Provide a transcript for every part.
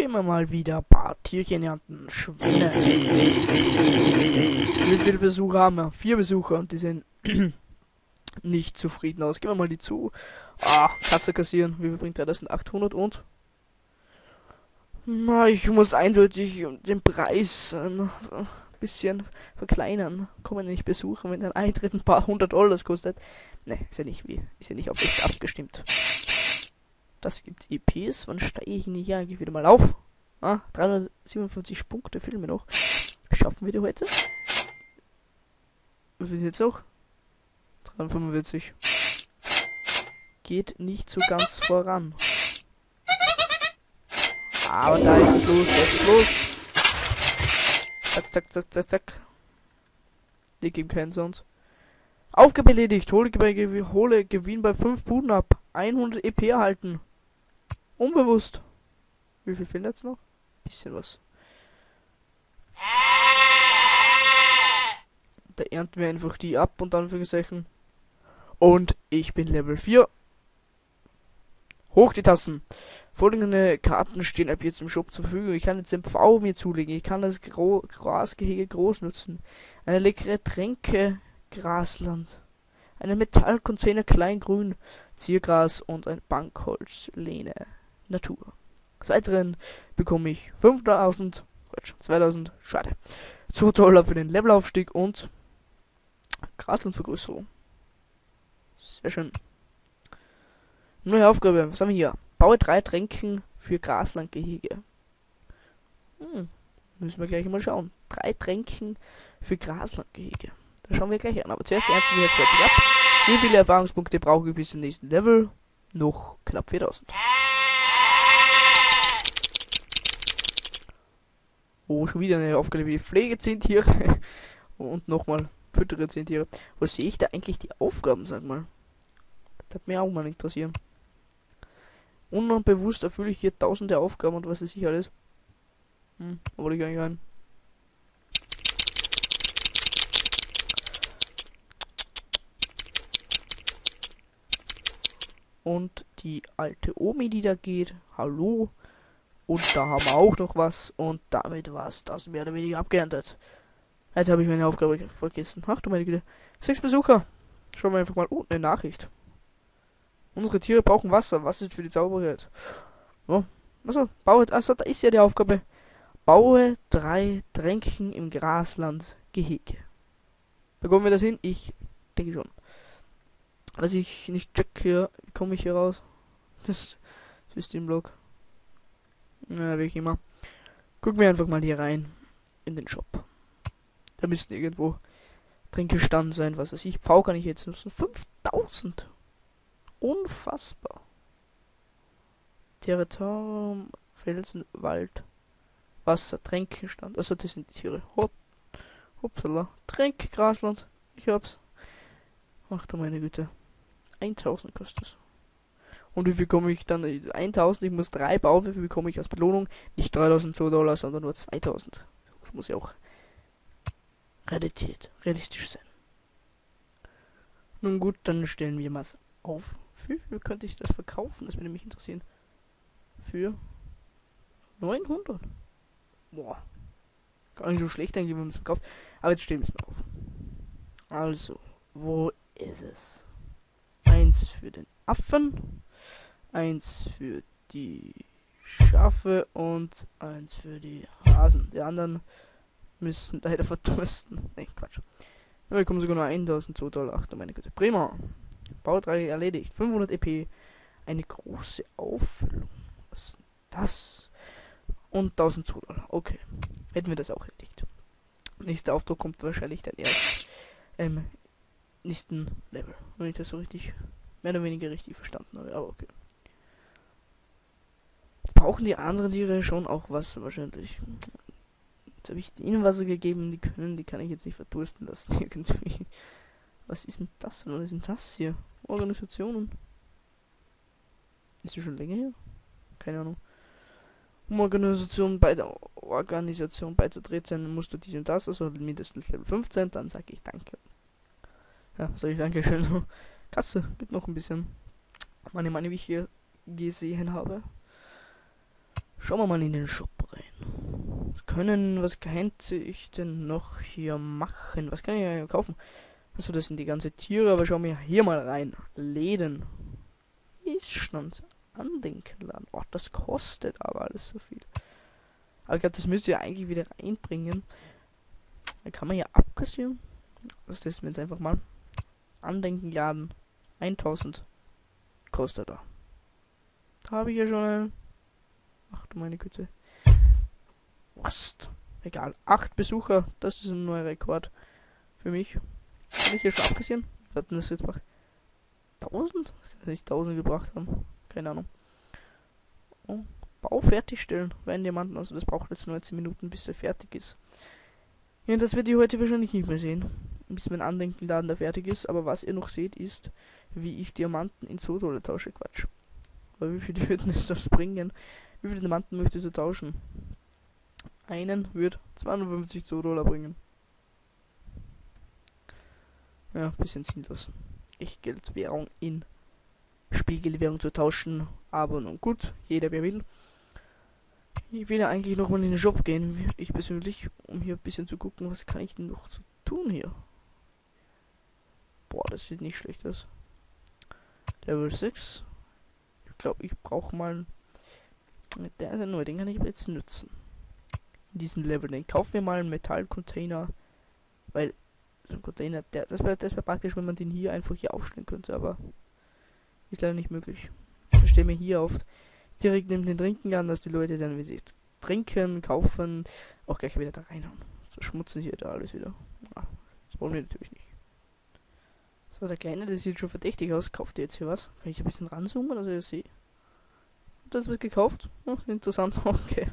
gehen wir mal wieder ein paar Tierchen ernten. Schweine. Wie viele Besucher haben wir? Vier Besucher und die sind nicht zufrieden aus. Gehen wir mal die zu. Ah, Kasse kassieren. Wie viel bringt 3800 und? Na, ich muss eindeutig den Preis ein bisschen verkleinern. Kommen nicht Besucher, wenn ein Eintritt ein paar hundert Dollars kostet. Ne, ist ja nicht wie, ist ja nicht auf echt abgestimmt. Das gibt EPs. Wann steige ich denn hier eigentlich wieder mal auf? Ah, 357 Punkte fehlen mir noch. Schaffen wir die heute? Wie viel jetzt noch? 345. Geht nicht so ganz voran. Aber da ist es los, da ist es los. Zack, zack, zack, zack, zack. Die geben keinen Sound. Aufgabe erledigt. Hole, hole Gewinn bei 5 Buden ab. 100 EP erhalten. Unbewusst. Wie viel fehlt jetzt noch? Bisschen was. Da ernten wir einfach die ab und Anführungszeichen. Und ich bin Level 4. Hoch die Tassen. Folgende Karten stehen ab jetzt im Shop zur Verfügung. Ich kann jetzt MV mir zulegen. Ich kann das Gro Grasgehege groß nutzen. Eine leckere Tränke Grasland. Eine Metallcontainer kleingrün. Ziergras und ein Bankholzlehne. Natur. Des Weiteren bekomme ich 5000, 2000, schade. 2 Dollar für den Levelaufstieg und Graslandvergrößerung. Sehr schön. Neue Aufgabe, was haben wir hier? Baue drei Tränken für Graslandgehege. Hm, müssen wir gleich mal schauen. Drei Tränken für Graslandgehege. Da schauen wir gleich an. Aber zuerst ernten wir fertig ab. Wie viele Erfahrungspunkte brauche ich bis zum nächsten Level? Noch knapp 4000. Oh, schon wieder eine Aufgabe wie Pflege 10 Tiere. Und nochmal füttere 10 Tiere. Wo sehe ich da eigentlich die Aufgaben, sag mal? Das hat mich auch mal interessieren. Unbewusst erfülle ich hier tausende Aufgaben und was weiß ich alles. Hm, aber ich nicht rein. Und die alte Omi, die da geht. Hallo. Und da haben wir auch noch was. Und damit war es das mehr oder weniger abgeerntet. Jetzt habe ich meine Aufgabe vergessen. Ach du meine Güte. Sechs Besucher. Schauen wir einfach mal. Oh, eine Nachricht. Unsere Tiere brauchen Wasser. Was ist für die Zauberkeit? Oh. Achso, baue. Achso, da ist ja die Aufgabe. Baue drei Tränken im Grasland Gehege. Bekommen wir das hin? Ich denke schon. Was ich nicht check hier, komme ich hier raus? Das Systemblock. Na, wie immer. Gucken wir einfach mal hier rein. In den Shop. Da müssten irgendwo Tränkestand sein, was weiß ich. V kann ich jetzt nutzen. 5000. Unfassbar. Territorium, Felsen, Wald, Wasser, Tränkestand. Also das sind die Tiere. Hop, Hupsala. Tränke, Grasland. Ich hab's. Ach du meine Güte. 1000 kostet es. Und wie viel bekomme ich dann? 1000, ich muss drei bauen, wie viel bekomme ich als Belohnung? Nicht 3000 Dollar, sondern nur 2000. Das muss ja auch Realität, realistisch sein. Nun gut, dann stellen wir mal auf. Für wie viel könnte ich das verkaufen? Das würde mich interessieren. Für 900. Boah. Gar nicht so schlecht eigentlich, wenn man es verkauft. Aber jetzt stellen wir es mal auf. Also, wo ist es? Eins für den Affen eins für die Schafe und eins für die Hasen. Die anderen müssen leider verdursten. Ne, Quatsch. Ja, wir kommen sogar nur 1002 Dollar. Meine Güte. Prima. Bau 3 erledigt. 500 EP. Eine große Auffüllung. Was ist das? Und 1002 Dollar. Okay. Hätten wir das auch erledigt. Nächster Aufdruck kommt wahrscheinlich dann erst ähm, nächsten Level. Wenn ich das so richtig, mehr oder weniger richtig verstanden habe. Aber okay brauchen die anderen Tiere schon auch was wahrscheinlich. Jetzt habe ich ihnen Wasser gegeben, die können, die kann ich jetzt nicht verdursten lassen irgendwie. Was ist denn das Was ist denn das hier? Organisationen. Ist die schon länger hier? Keine Ahnung. Um Organisation bei der Organisation beizutreten, musst du dies und das, also mindestens Level 15, dann sage ich Danke. Ja, sage ich Dankeschön. Kasse, gibt noch ein bisschen. Meine Money, wie ich hier gesehen habe. Schauen wir mal in den Shop rein. Was können, was könnte ich denn noch hier machen? Was kann ich hier kaufen? Also das sind die ganze Tiere, aber schauen wir hier mal rein. Läden. Ist schon Andenken laden. Oh, das kostet aber alles so viel. Aber ich glaube, das müsst ihr eigentlich wieder reinbringen. Da kann man ja abkassieren. Das testen wir jetzt einfach mal. Andenken laden. 1000 kostet er. Da habe ich ja schon einen. Ach du meine Güte. Was? Egal. Acht Besucher. Das ist ein neuer Rekord. Für mich. Kann ich hier schon abkassieren? Was hat denn das jetzt gemacht? 1000? Kann nicht 1000 gebracht haben. Keine Ahnung. Oh. Bau fertigstellen. Rein Diamanten. Also das braucht jetzt 19 Minuten, bis er fertig ist. Ja, das wird ihr heute wahrscheinlich nicht mehr sehen. Bis mein Andenkenladen da fertig ist. Aber was ihr noch seht, ist, wie ich Diamanten in Sodole tausche. Quatsch. Aber wie viele würden es das bringen? Wie viele Diamanten möchtest du tauschen? Einen wird 250 Dollar bringen. Ja, bisschen sinnlos. Echtgeldwährung in Spielgeldwährung zu tauschen. Aber nun gut, jeder wer will. Ich will ja eigentlich noch mal in den Shop gehen, ich persönlich, um hier ein bisschen zu gucken, was kann ich denn noch zu tun hier. Boah, das sieht nicht schlecht aus. Level 6. Ich glaube, ich brauche mal... Der ist ja den kann ich jetzt nutzen. In diesem Level. Den kaufen wir mal einen Metallcontainer. Weil so ein Container, der, das wäre das wär praktisch, wenn man den hier einfach hier aufstellen könnte, aber ist leider nicht möglich. Da stellen wir hier auf direkt neben den Trinken an, dass die Leute dann, wie sie trinken, kaufen, auch gleich wieder da reinhauen. So schmutzen hier da alles wieder. Ah, das wollen wir natürlich nicht. So, der Kleine, der sieht schon verdächtig aus. Kauft ihr jetzt hier was? Kann ich ein bisschen ranzoomen, dass ich das sehe? Das wird gekauft? Oh, interessant. Okay.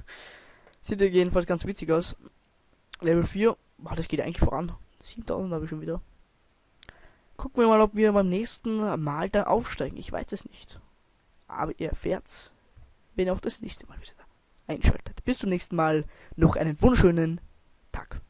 Sieht jedenfalls ganz witzig aus. Level 4. Boah, das geht eigentlich voran. 7000 habe ich schon wieder. Gucken wir mal, ob wir beim nächsten Mal dann aufsteigen. Ich weiß es nicht. Aber ihr erfährt's, wenn ihr auch das nächste Mal wieder einschaltet. Bis zum nächsten Mal. Noch einen wunderschönen Tag.